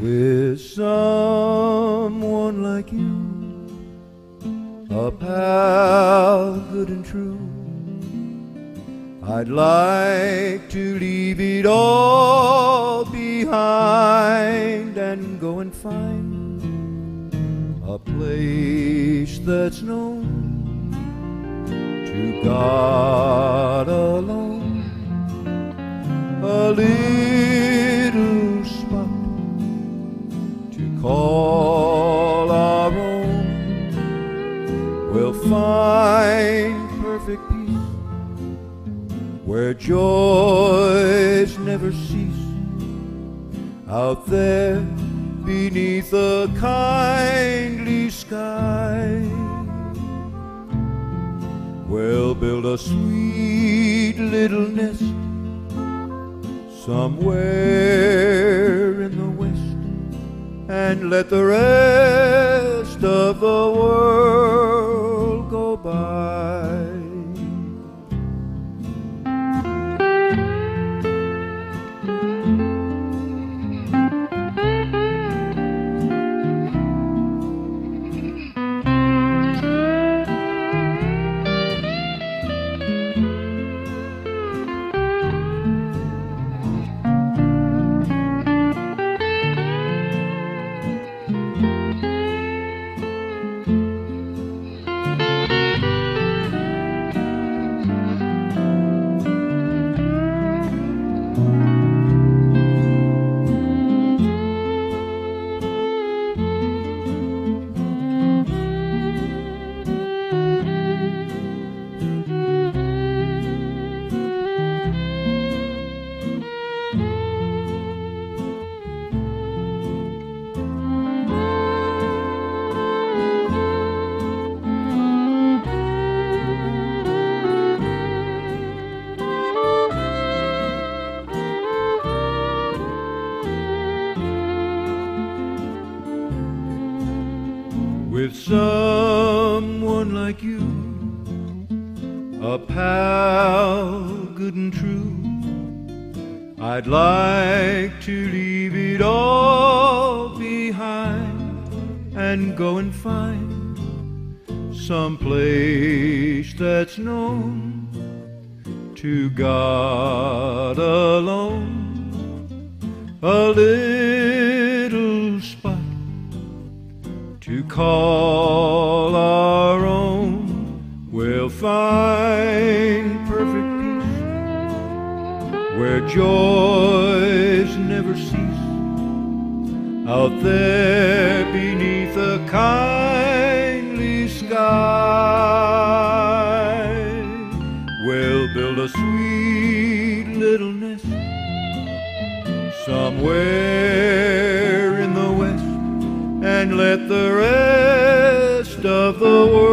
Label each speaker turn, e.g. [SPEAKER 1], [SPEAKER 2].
[SPEAKER 1] with someone like you, a pal good and true. I'd like to leave it all behind and go and find a place that's known to God alone. A find perfect peace where joys never cease. Out there beneath a kindly sky. We'll build a sweet little nest somewhere in the west and let the rest of the with someone like you, a pal good and true. I'd like to leave it all behind and go and find some place that's known to God alone. A little call our own. We'll find perfect peace where joys never cease. Out there beneath a kindly sky, we'll build a sweet little nest somewhere in the west and let the rest of the world.